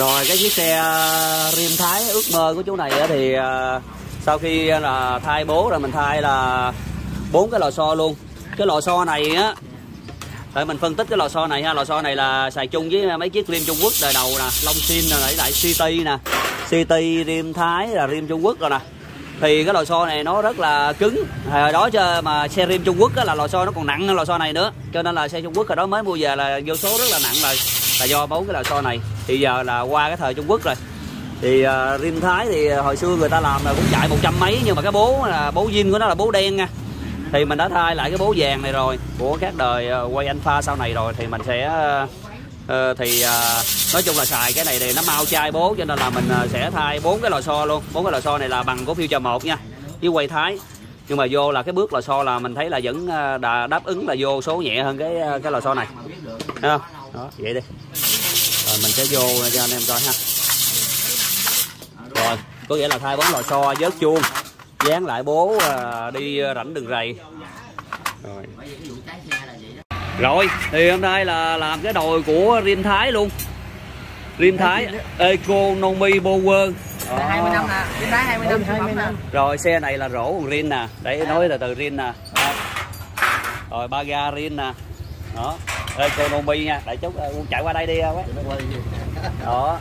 Rồi cái chiếc xe ờ, Rim Thái ước mơ của chú này thì ờ, sau khi ờ, là thay bố rồi mình thay là bốn cái lò xo luôn. Cái lò xo này á để mình phân tích cái lò xo này ha, lò xo này là xài chung với mấy chiếc rim Trung Quốc đời đầu nè, Long Xin nè, lại lại city nè. city rim Thái là rim Trung Quốc rồi nè. Thì cái lò xo này nó rất là cứng. Hồi đó cho mà xe rim Trung Quốc á, là lò xo nó còn nặng hơn lò xo này nữa. Cho nên là xe Trung Quốc hồi đó mới mua về là vô số rất là nặng rồi. Là do bốn cái lò xo này. Thì giờ là qua cái thời Trung Quốc rồi. Thì uh, rim thái thì ờ, hồi xưa người ta làm là cũng chạy một trăm mấy nhưng mà cái bố là bố zin của nó là bố đen nha. Thì mình đã thay lại cái bố vàng này rồi của các đời uh, quay alpha sau này rồi. Thì mình sẽ uh, uh, thì uh, nói chung là xài cái này thì nó mau chai bố cho nên là mình uh, sẽ thay bốn cái lò xo luôn. Bốn cái lò xo này là bằng của future một nha với quay thái. Nhưng mà vô là cái bước lò xo là mình thấy là vẫn đã đáp ứng là vô số nhẹ hơn cái cái lò xo này. Thấy không? Đó vậy đi. Rồi mình sẽ vô cho anh em coi ha. Rồi có nghĩa là thay bóng lò xo vớt chuông dán lại bố à, đi rảnh đường rầy. Rồi. Rồi thì hôm nay là làm cái đồi của rim thái luôn. Rim thái economy power. Đó. 20 năm nè, rim thái 20 năm, 20 năm. rồi xe này là rổ còn rin nè. Để nói là từ rin nè. Rồi ba ga rin nè. Đó economy nha đại chúc ờ, chạy qua đây đi ờ, quá đó.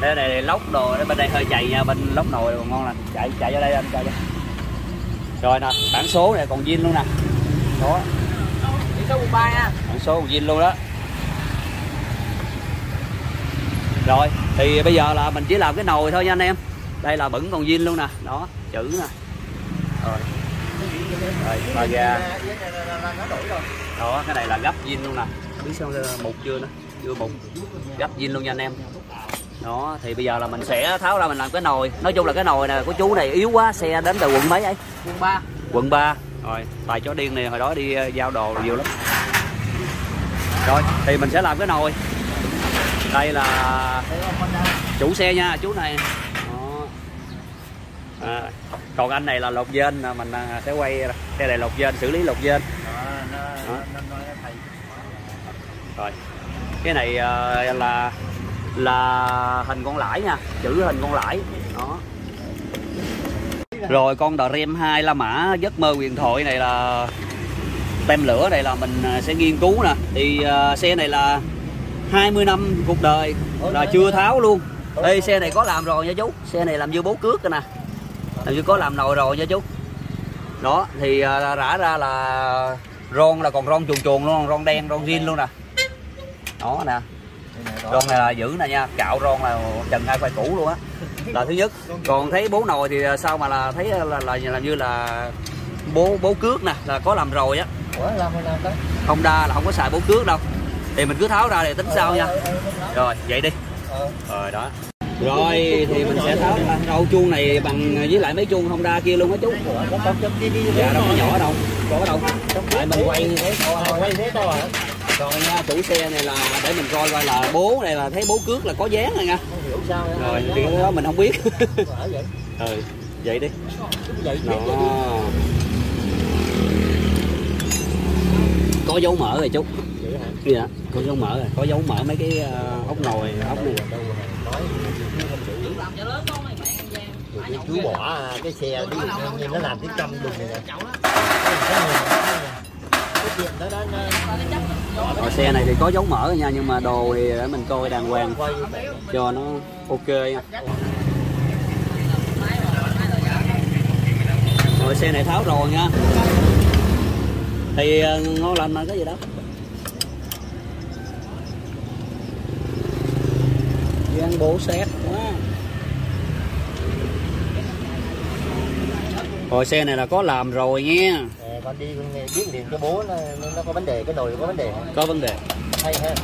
Đây này, lóc đồ bên đây hơi chạy nha, bên lóc nồi còn ngon lành. Chạy chạy vô đây anh, chạy vô. Rồi nè bản số này còn zin luôn nè. Đó. Biển số 13 nha bản số còn zin luôn đó. Rồi, thì bây giờ là mình chỉ làm cái nồi thôi nha anh em. Đây là bẩn còn zin luôn nè. Đó, chữ nè. Rồi. Rồi ba ga đó cái này là gấp zin luôn nè. Biết sao mục chưa nữa chưa mục gấp zin luôn nha anh em. Đó thì bây giờ là mình sẽ tháo ra mình làm cái nồi. Nói chung là cái nồi nè của chú này yếu quá xe đến từ quận mấy ấy? Quận 3 quận 3 rồi tài chó điên này hồi đó đi giao đồ nhiều lắm. Rồi thì mình sẽ làm cái nồi. Đây là chủ xe nha chú này. Đó. À, còn anh này là lột dên mình sẽ quay xe này lột dên xử lý lột dên rồi. Cái này là là hình con lãi nha chữ hình con lãi đó. Rồi con đò rem 2 La Mã giấc mơ huyền thoại này là tem lửa này là mình sẽ nghiên cứu nè. Thì uh, xe này là 20 năm cuộc đời là chưa tháo luôn. Ê, xe này có làm rồi nha chú. Xe này làm như bố cước rồi nè. Làm như có làm nồi rồi nha chú. Đó thì uh, rã ra là ron là còn ron chuồn chuồn luôn ron đen ron zin luôn nè đó nè. Ron này là giữ nè nha. Cạo ron là trần ai phải cũ luôn á. Là thứ nhất. Còn thấy bố nồi thì sao mà là thấy là, là, là làm như là bố bố cước nè là có làm rồi á. Không đa là không có xài bố cước đâu. Thì mình cứ tháo ra để tính sau nha. rồi vậy đi. Rồi đó. Rồi thì mình sẽ tháo ra. Rau chuông này bằng với lại mấy chuông không đa kia luôn á chú. Dạ đâu có nhỏ đâu. Có đâu. tại mình quay như thế. Quay thế to hả rồi nha chủ xe này là để mình coi coi là bố này là thấy bố cước là có dán rồi nha. Rồi thì cái đó mình không biết. Ừ vậy đi. Đó. có dấu mỡ rồi chú. Dạ có dấu mỡ rồi. Có dấu mỡ mấy cái uh, ốc nồi ốc này. Cứ bỏ cái xe nó làm cái trăm đùng này nè rồi xe này thì có dấu mở nha, nhưng mà đồ thì để mình coi đàng hoàng cho nó ok nha. Rồi, xe này tháo rồi nha. Thì ờ, ngon lành mà, cái gì đó. Gian bố xét quá. Rồi, xe này là có làm rồi nha con đi biết liền cho bố nó, nó có vấn đề cái nồi có vấn đề có vấn đề. Hay ha.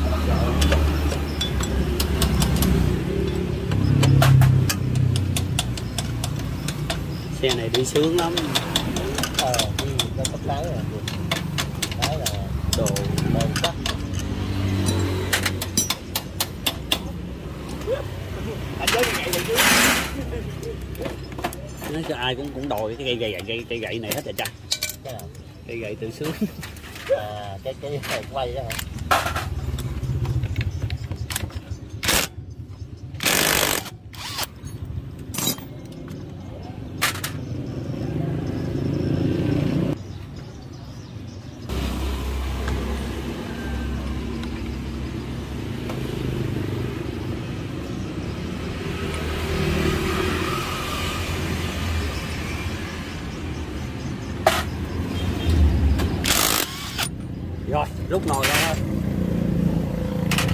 Xe này đi sướng lắm. Ờ đi nó có cái là cái là đồ đồ chắc. Nói cho ai cũng cũng đòi cái cây gậy cây cây gậy này hết rồi cha cây gậy tự sướng. À, cái cái quay đó hả rồi rút nồi ra thôi.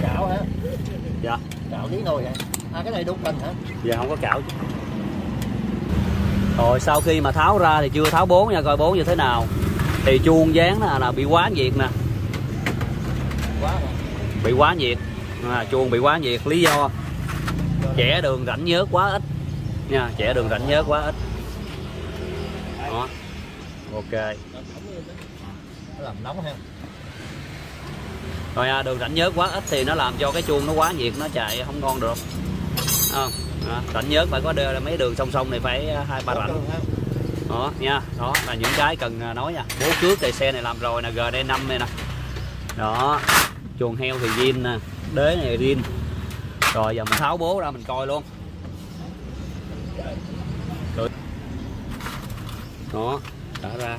Cạo hả? Dạ. Cạo lý nồi hả à cái này đục bình hả? Giờ không có cạo chứ. Rồi sau khi mà tháo ra thì chưa tháo bố nha coi bố như thế nào. Thì chuông dán là, là bị quá nhiệt nè. Quá hả? Bị quá nhiệt. À, chuông bị quá nhiệt lý do? Chẻ đường rãnh nhớt quá ít. Nha chẻ đường rãnh nhớt quá ít. Đó. Ok. Làm nóng ha rồi à, đường rãnh nhớt quá ít thì nó làm cho cái chuông nó quá nhiệt nó chạy không ngon được. Không à, rãnh nhớt phải có đưa mấy đường song song này phải à, hai ba rãnh. đó nha đó là những cái cần à, nói nha. Bố cước thì xe này làm rồi nè gd 5 này nè. Đó chuồng heo thì zin nè đế này zin. Rồi giờ mình tháo bố ra mình coi luôn. Đó đã ra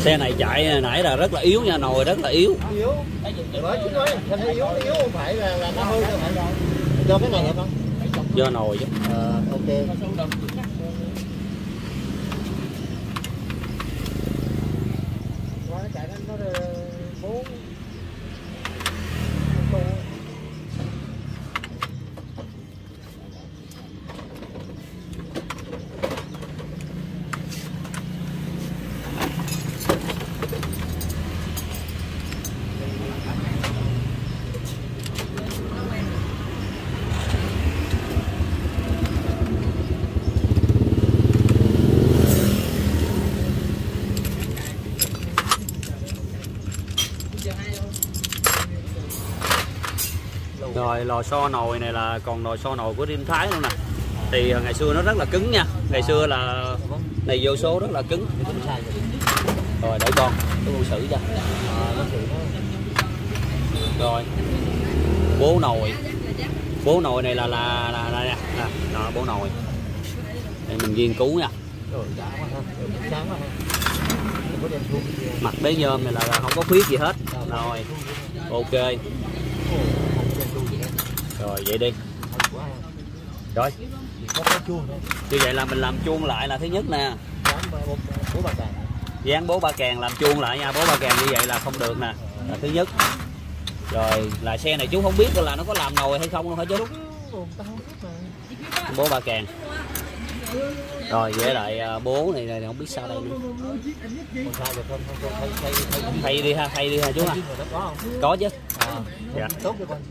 xe này chạy nãy là rất là yếu nha nồi rất là yếu. Yếu. Yếu yếu không phải là là nó hư do cái này do nồi chứ. Ờ ok. Quá nó chạy nó nó bốn rồi lò xo nồi này là còn nồi xo nồi của riêng Thái luôn nè. Thì à, ngày xưa nó rất là cứng nha. Ngày xưa là này vô số rất là cứng. Rồi để con tôi mua xử cho. Rồi bố nồi. Bố nồi này là là là, là nè. À, bố nồi. Để mình nghiên cứu nha. Mặt đế nhôm này là không có khuyết gì hết rồi ok. Rồi, vậy đi. Rồi. Như vậy là mình làm chuông lại là thứ nhất nè. Dán bố ba càng làm chuông lại nha. Bố ba càng như vậy là không được nè. Là thứ nhất. Rồi, là xe này chú không biết là nó có làm nồi hay không hả chú? Không bố ba càng rồi với lại à, bố này, này không biết sao đây nữa. Thay đi ha thay đi ha chú ha. Có chứ. À Dạ.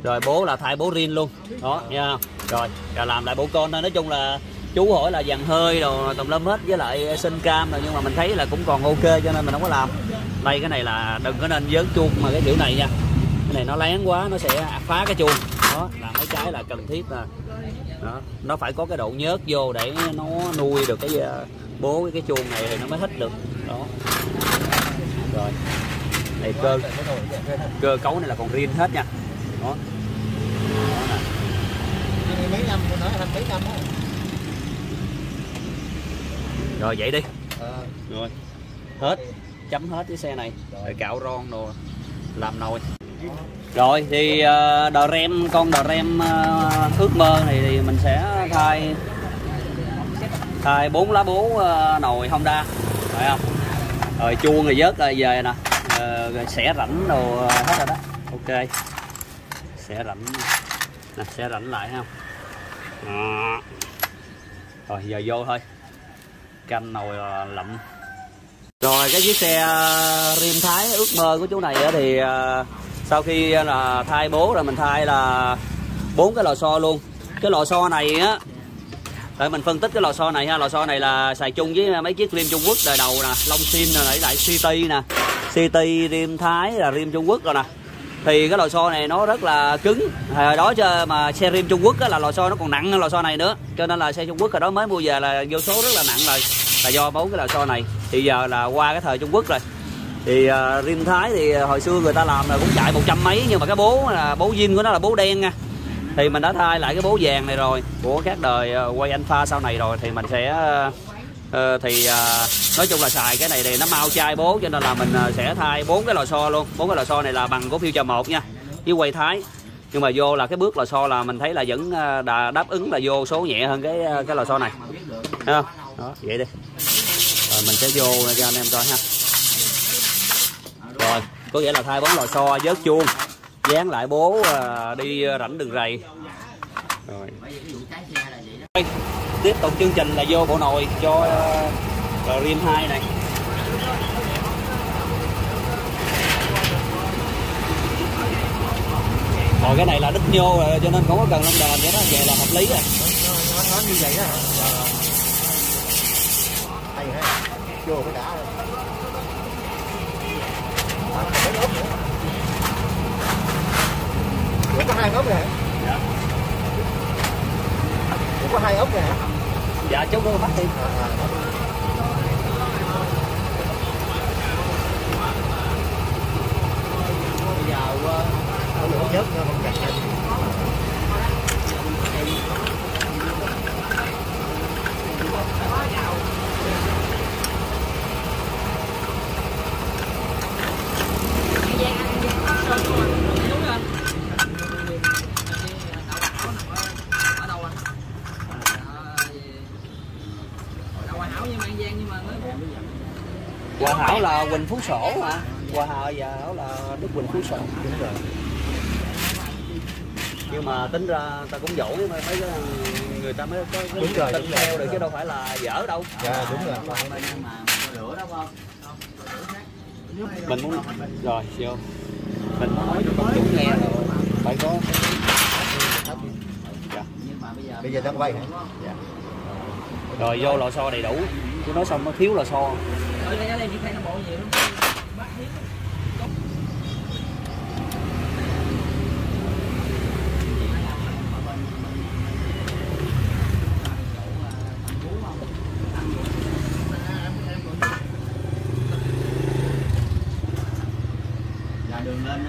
rồi bố là thay bố rin luôn. Đó nha. Rồi rồi làm lại bố con thôi. Nói chung là chú hỏi là dàn hơi đồ tùm lum hết. Với lại sinh cam rồi nhưng mà mình thấy là cũng còn ok cho nên mình không có làm. Đây cái này là đừng có nên dớn chuông mà cái kiểu này nha. Cái này nó lén quá nó sẽ phá cái chuông đó. Làm mấy cái là cần thiết là đó nó phải có cái độ nhớt vô để nó nuôi được cái ờ, bố cái, cái chuông này thì nó mới thích được. Đó. Rồi. Này cơ cơ cấu này là còn riêng hết nha. Đó. Đó mấy năm thành mấy năm rồi vậy đi. Rồi. Hết. Chấm hết cái xe này. Rồi cạo ron đồ. Làm nồi rồi thì ờ, đò rem con đò rem ờ, ước mơ này thì mình sẽ thay thay bốn lá bố ờ, nồi Honda. Phải không? Rồi chuông rồi vớt rồi về nè. Ờ, rồi xẻ rảnh đồ ờ, hết rồi đó. Ok. Xẻ rảnh. Nè xẻ rảnh lại không? rồi giờ vô thôi. Canh nồi lậm. Rồi cái chiếc xe rim thái ước mơ của chú này thì sau khi à, là thay bố rồi mình thay là bốn cái lò xo luôn. Cái lò xo này á để mình phân tích cái lò xo này ha. Lò xo này là xài chung với mấy chiếc rim Trung Quốc đời đầu nè Long Xin nè lại lại CT nè. CT rim Thái là rim Trung Quốc rồi nè. Thì cái lò xo này nó rất là cứng. Hồi đó cho mà xe rim Trung Quốc á, là lò xo nó còn nặng hơn lò xo này nữa. Cho nên là xe Trung Quốc hồi đó mới mua về là vô số rất là nặng rồi. Là do bốn cái lò xo này. Thì giờ là qua cái thời Trung Quốc rồi thì à, uh, rim Thái thì à, hồi xưa người ta làm là cũng chạy một trăm mấy nhưng mà cái bố là bố zin của nó là bố đen nha. Thì mình đã thay lại cái bố vàng này rồi của các đời uh, quay alpha sau này rồi thì mình sẽ uh, thì uh, nói chung là xài cái này thì nó mau chai bố cho nên là mình sẽ thay bốn cái lò xo luôn. Bốn cái lò xo này là bằng của Future một nha với quay thái. Nhưng mà vô là cái bước lò xo là mình thấy là vẫn đã đà, đáp ứng là vô số nhẹ hơn cái cái lò xo này. Thấy không? Đó vậy đi. Rồi mình sẽ vô cho anh em coi ha rồi có nghĩa là thay bóng lò xo vớt chuông dán lại bố à, đi rảnh đường rầy. Rồi. Tiếp tục chương trình là vô bộ nồi cho uh, Rim 2 này. Rồi cái này là đứt nhô rồi cho nên không có cần lông đền vậy đó vậy là hợp lý rồi. Nó nó như vậy đó hay. Vô cái đã rồi À, mấy ốp nữa Ủa có hai ốp rồi hả? Dạ. Ủa có hai ốp rồi hả? Chú cháu đưa mắt đi À, à. Bây giờ ở lửa nhớt nó không chặt này. ở đâu anh đâu Hòa Hảo nhưng mà An Giang nhưng mà nó Hòa Hảo là Quỳnh Phú Sổ mà Hòa Hảo và Hảo là Đức Quỳnh Phú Sổ Đúng rồi. nhưng mà tính ra ta cũng giỏi mà cái người ta mới có cái Đúng rồi, tin rồi. theo được chứ đâu phải là dở đâu Dạ đúng rồi. lửa đó không mình muốn rồi vô mình nói cho công chúng nghe là phải có dạ. nhưng mà bây giờ Bây giờ đang quay hả? dạ. rồi vô lò xo đầy đủ chứ nói xong nó thiếu lò xo ở đây lên đây chỉ thấy nó bộ nhiều lắm hiếm đường lên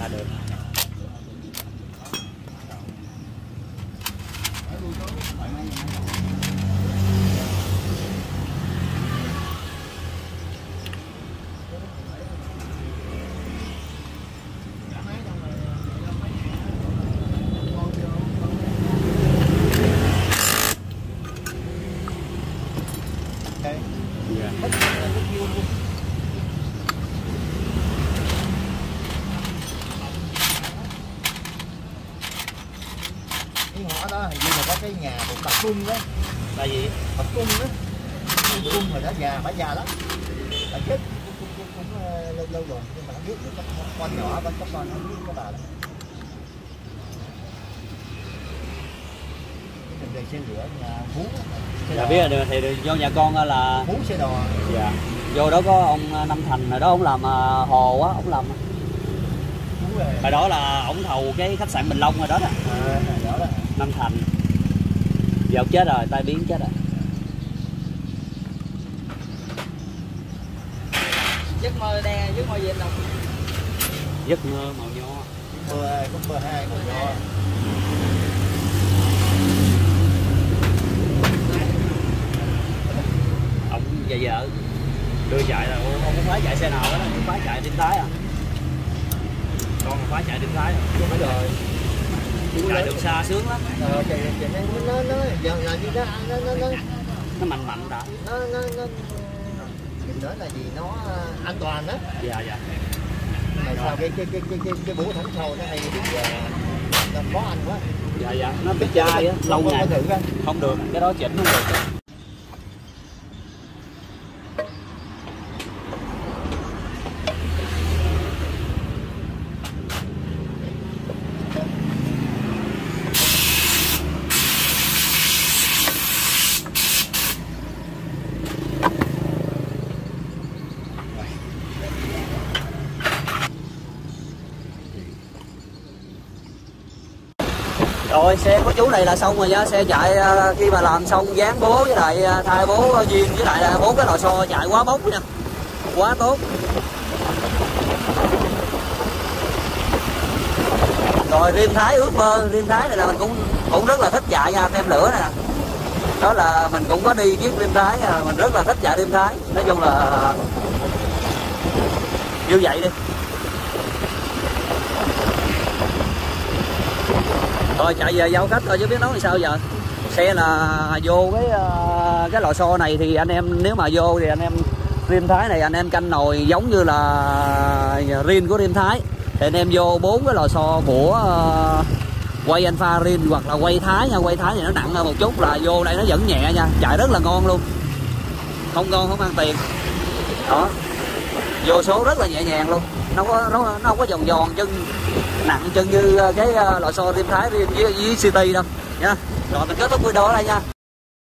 ra được dạ. Cái ngõ đó hình như là có cái nhà một tập cung đó, là gì tập cung đó. Cung cung rồi đó già, phải già lắm. Bà chết cũng, cũng, cũng, cũng ờ, lâu, lâu rồi nhưng mà không biết được có con nhỏ con có con không biết có bà đó. Về xe lửa nhà Phú. dạ biết rồi thì do nhà con là Phú xe đò. dạ vô đó có ông Năm Thành rồi đó ông làm à, hồ á ông làm hồi đó là ông thầu cái khách sạn Bình Long rồi đó đó À, đó đó. Năm Thành giờ ông chết rồi tai biến chết rồi. Giấc mơ đe giấc mơ gì đâu giấc mơ màu nho. Mưa, có mưa hai, mưa gió. ông về vợ đưa chạy là ông không có phá chạy xe nào đó phá chạy tim tái à. Con phá chạy tim tái à Đúng rồi. Chạy đường xa sướng lắm. Ờ, thì, thì nó, nó, nó, giờ là như đó, nó, nó, nó, nó mạnh mạnh đã. Nó, nó, nó, mình nói là gì? Nó ờ, an toàn đó. Dạ dạ. Mà sao cái cái cái cái cái, cái bố thắng sau nó hay giờ nó khó ăn quá. Dạ dạ. Nó bị chai á lâu ngày. thử không được. Cái đó chỉnh không được rồi, xe của chú này là xong rồi nha. Xe chạy à, khi mà làm xong dán bố với lại à, thay bố à, viên với lại là bốn cái lò xo chạy quá bốc nha. Quá tốt. Rồi, riêng thái ước mơ, riêng thái này là mình cũng cũng rất là thích chạy nha. Tem lửa nè. Đó là mình cũng có đi chiếc riêng thái mình rất là thích chạy riêng thái. Nói chung là như vậy đi. Rồi chạy về giao khách thôi chứ biết nói làm sao giờ. Xe là vô cái ờ, cái lò xo này thì anh em nếu mà vô thì anh em rim thái này anh em canh nồi giống như là rim của rim thái. Thì anh em vô bốn cái lò xo của ờ, quay alpha rim hoặc là quay thái nha. Quay thái thì nó nặng hơn một chút là vô đây nó vẫn nhẹ nha. Chạy rất là ngon luôn. Không ngon không ăn tiền. Đó. Vô số rất là nhẹ nhàng luôn. Nó có nó, nó không có giòn giòn chân nặng chân như ờ, cái ờ, loại lò xo rim thái rim với, với city đâu. Nha. Rồi mình kết thúc video ở đây nha.